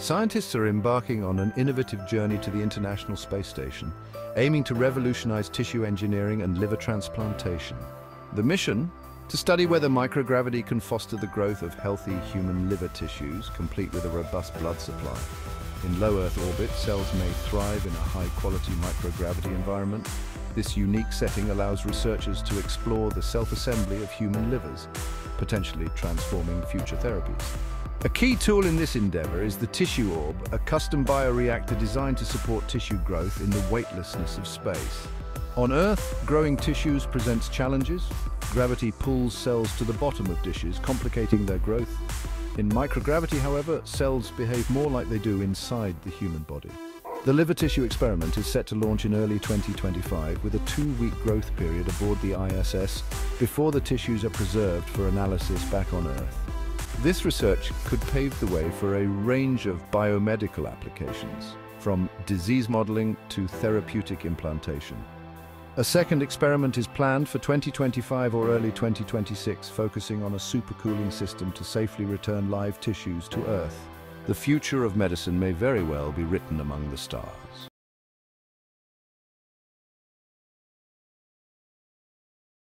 Scientists are embarking on an innovative journey to the International Space Station, aiming to revolutionize tissue engineering and liver transplantation. The mission? To study whether microgravity can foster the growth of healthy human liver tissues, complete with a robust blood supply. In low Earth orbit, cells may thrive in a high-quality microgravity environment. This unique setting allows researchers to explore the self-assembly of human livers, potentially transforming future therapies. A key tool in this endeavor is the Tissue Orb, a custom bioreactor designed to support tissue growth in the weightlessness of space. On Earth, growing tissues presents challenges. Gravity pulls cells to the bottom of dishes, complicating their growth. In microgravity, however, cells behave more like they do inside the human body. The liver tissue experiment is set to launch in early 2025 with a two-week growth period aboard the ISS before the tissues are preserved for analysis back on Earth. This research could pave the way for a range of biomedical applications, from disease modeling to therapeutic implantation. A second experiment is planned for 2025 or early 2026, focusing on a supercooling system to safely return live tissues to Earth. The future of medicine may very well be written among the stars.